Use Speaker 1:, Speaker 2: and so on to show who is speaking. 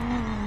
Speaker 1: Oh.